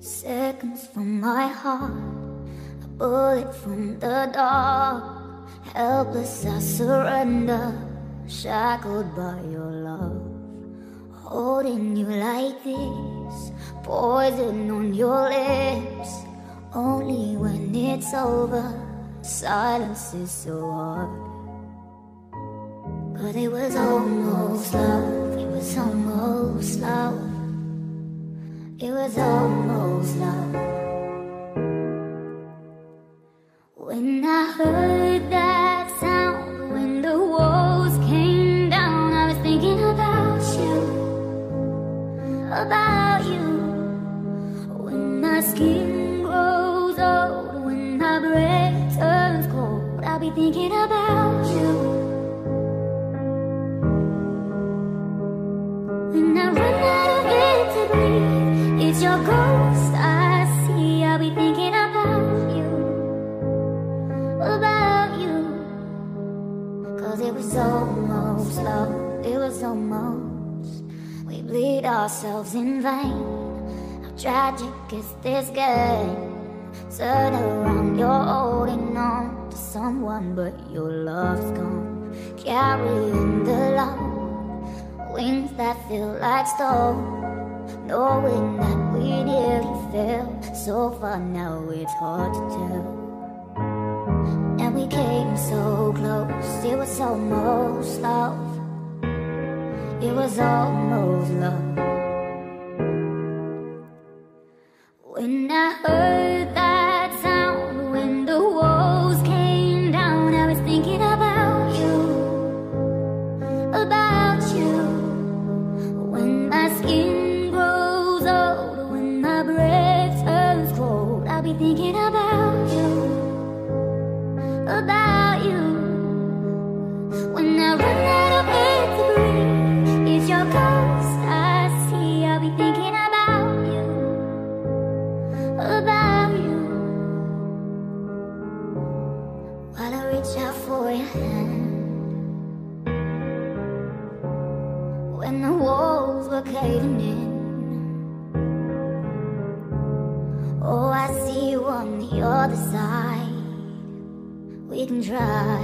Seconds from my heart, a bullet from the dark. Helpless, I surrender, shackled by your love. Holding you like this, poison on your lips. Only when it's over, silence is so hard. But it was almost love, was almost love. When I heard that sound, when the walls came down, I was thinking about you, about you. When my skin grows old, when my breath turns cold, I'll be thinking about you. About you. Cause it was almost love, it was almost. We bleed ourselves in vain. How tragic is this game? Turn around, you're holding on to someone, but your love's gone. Carrying the love, Wings that feel like stone Knowing that we nearly fell So far now it's hard to tell we came so close. It was almost love. It was almost love. When I heard that sound When the walls came down I was thinking about you About you. When my skin grows old When my breath turns cold I'll be thinking about reach out for your hand when the walls were caving in. Oh, I see you on the other side. We can try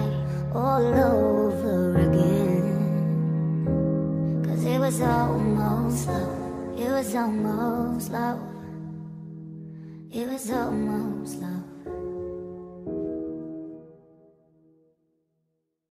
all over again. Cause it was almost love. It was almost love. It was almost love.